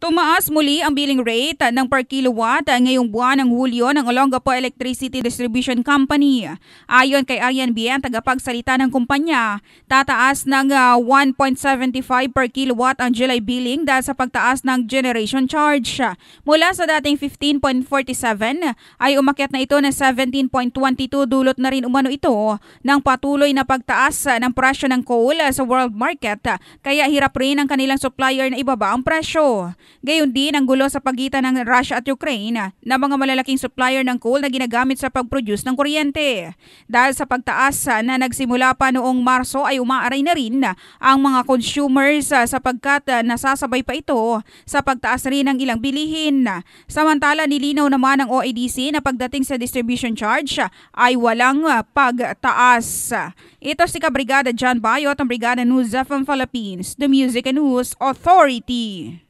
Tumaas muli ang billing rate ng per kilowatt ngayong buwan ng Hulyo ng Olongapo Electricity Distribution Company. Ayon kay Arian Bien, tagapagsalita ng kumpanya, tataas ng 1.75 ah, per kilowatt ang July billing dahil sa pagtaas ng generation charge. Mula sa dating 15.47 ay umakyat na ito ng 17.22 dulot na rin umano ito ng patuloy na pagtaas ng presyo ng coal sa world market kaya hirap rin ang kanilang supplier na ibaba ang presyo. Gayon din ang gulo sa pagitan ng Russia at Ukraine na mga malalaking supplier ng coal na ginagamit sa pag-produce ng kuryente. Dahil sa pagtaas na nagsimula pa noong Marso ay umaaray na rin ang mga consumers sapagkat nasasabay pa ito sa pagtaas rin ng ilang bilihin. Samantala nilinaw naman ng OADC na pagdating sa distribution charge ay walang pagtaas. Ito si Kabrigada John Bayot, ang Brigada News from Philippines, the Music and News Authority.